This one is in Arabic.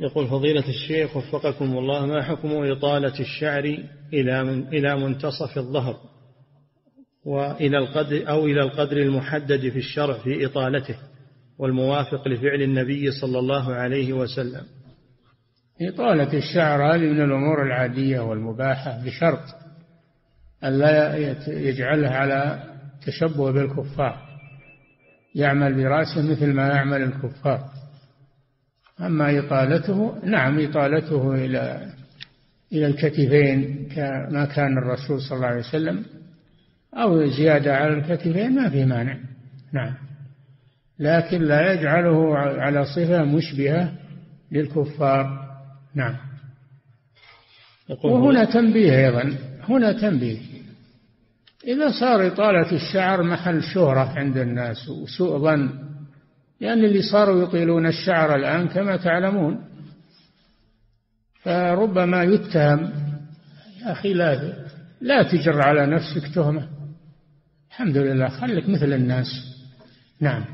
يقول فضيلة الشيخ وفقكم الله ما حكم إطالة الشعر إلى إلى منتصف الظهر وإلى القدر أو إلى القدر المحدد في الشرع في إطالته والموافق لفعل النبي صلى الله عليه وسلم؟ إطالة الشعر هذه من الأمور العادية والمباحة بشرط أن لا يجعلها على تشبه بالكفار. يعمل برأسه مثل ما يعمل الكفار. أما إطالته نعم إطالته إلى إلى الكتفين كما كان الرسول صلى الله عليه وسلم أو زيادة على الكتفين ما في مانع. نعم. لكن لا يجعله على صفة مشبهة للكفار. نعم. وهنا تنبيه أيضا هنا تنبيه. إذا صار إطالة الشعر محل شهرة عند الناس وسوء ظن لأن اللي صاروا يطيلون الشعر الآن كما تعلمون. فربما يتهم يا أخي لا لا تجر على نفسك تهمة. الحمد لله خليك مثل الناس. نعم.